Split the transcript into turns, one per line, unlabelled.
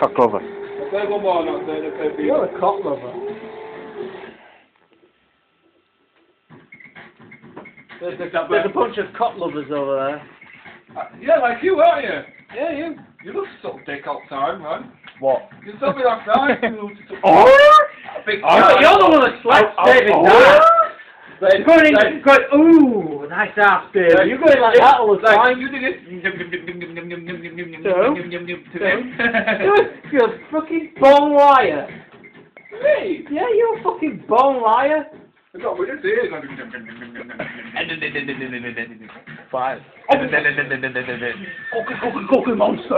Cock lover.
Say one more, not saying the same
You're a cock lover. There's a, there's a bunch of cock lovers over there.
Uh, yeah, like you, aren't you? Yeah, you. You look so dick all the time, man.
What?
You told me last night you looked
Oh!
big
Oh,
You're, you're the one that slapped
Oh, oh,
David
oh.
Dyer.
Like,
Going in,
like,
going, ooh, nice ass, baby.
like,
You're going like that all the
like,
time.
You did it.
So? You're, you're a fucking bone liar.
Me?
Yeah, you're a fucking bone liar.
I got rid of this.
Five.
Cookie, cookie, cookie monster.